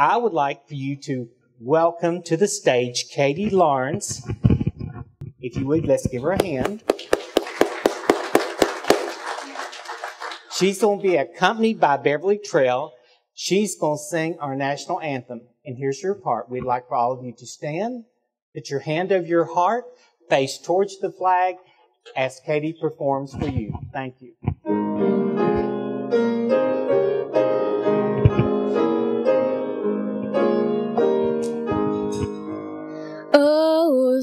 I would like for you to welcome to the stage Katie Lawrence. If you would, let's give her a hand. She's going to be accompanied by Beverly Trail. She's going to sing our national anthem. And here's your part. We'd like for all of you to stand, put your hand over your heart, face towards the flag as Katie performs for you. Thank you.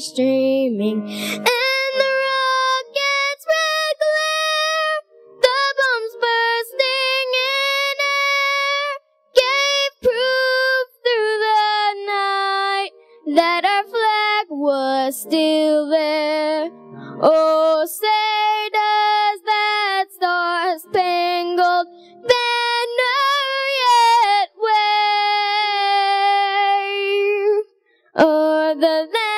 streaming, and the rockets' red glare, the bombs bursting in air, gave proof through the night that our flag was still there. Oh, say does that star-spangled banner yet wave o'er the land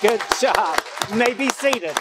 Good job. You may be seated.